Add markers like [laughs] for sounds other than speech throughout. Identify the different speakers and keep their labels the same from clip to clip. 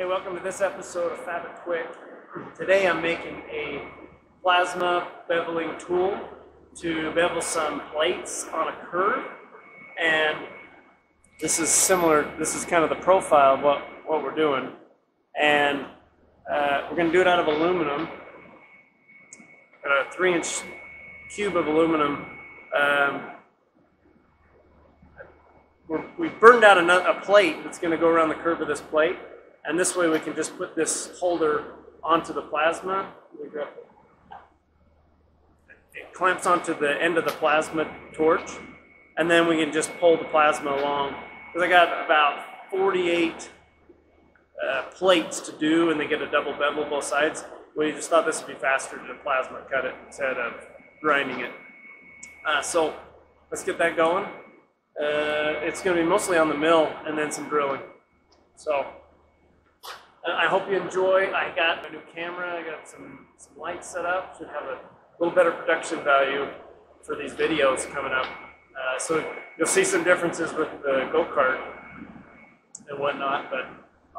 Speaker 1: Hey, welcome to this episode of Fab It Quick. Today I'm making a plasma beveling tool to bevel some plates on a curve. And this is similar, this is kind of the profile of what, what we're doing. And uh, we're going to do it out of aluminum, a three inch cube of aluminum. Um, we burned out a plate that's going to go around the curve of this plate. And this way we can just put this holder onto the plasma. It clamps onto the end of the plasma torch. And then we can just pull the plasma along. Because I got about 48 uh, plates to do and they get a double bevel both sides. We just thought this would be faster to plasma cut it instead of grinding it. Uh, so let's get that going. Uh, it's going to be mostly on the mill and then some drilling. So I hope you enjoy. I got a new camera. I got some, some lights set up. Should have a little better production value for these videos coming up. Uh, so you'll see some differences with the go-kart and whatnot, but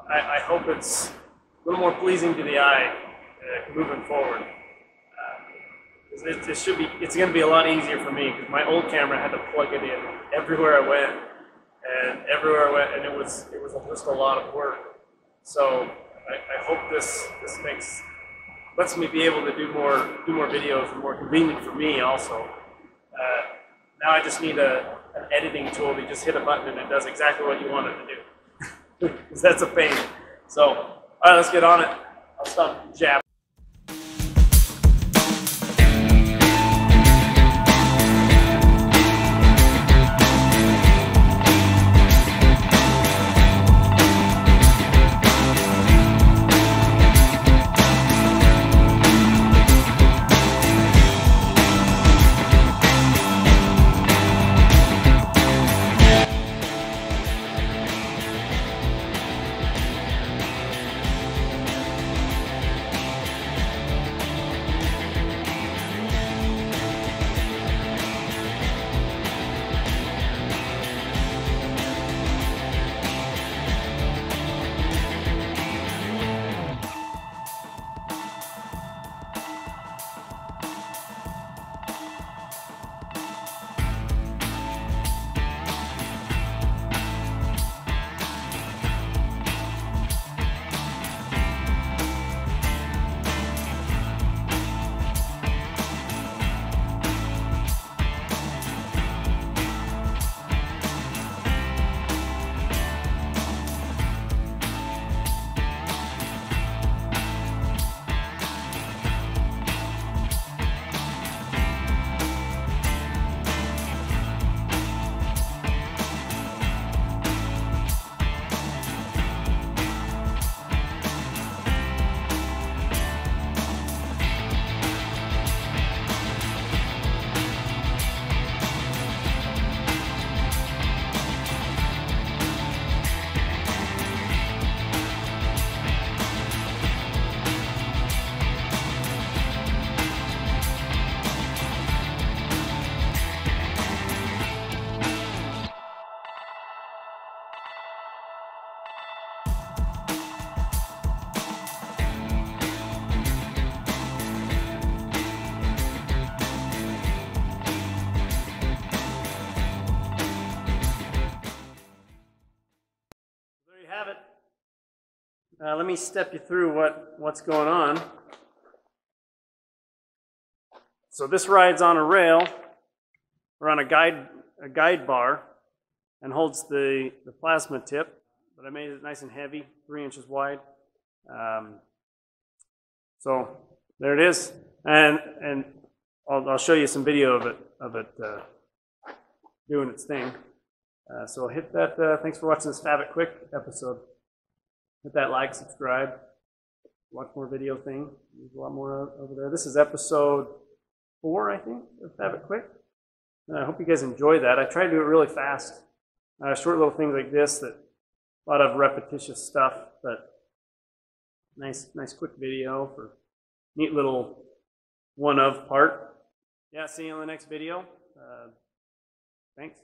Speaker 1: I, I, hope it's a little more pleasing to the eye uh, moving forward. Uh, it, it, should be. It's going to be a lot easier for me because my old camera had to plug it in everywhere I went, and everywhere I went, and it was it was just a lot of work. So I, I, hope this this makes lets me be able to do more do more videos and more convenient for me also. Uh, now I just need a, an editing tool to just hit a button and it does exactly what you want it to do. [laughs] Because that's a pain. So, all right, let's get on it. I'll stop jabbing. Uh, let me step you through what, what's going on. So this rides on a rail or on a guide, a guide bar and holds the, the plasma tip, but I made it nice and heavy, three inches wide. Um, so there it is. And, and I'll, I'll show you some video of it, of it uh, doing its thing. Uh, so hit that. Uh, thanks for watching this Fab It Quick episode. Hit that like, subscribe, watch more video thing. There's a lot more over there. This is episode four, I think, of Fab It Quick. And I hope you guys enjoy that. I try to do it really fast. Uh, short little things like this that a lot of repetitious stuff, but nice, nice quick video for neat little one of part. Yeah, see you in the next video. Uh, thanks.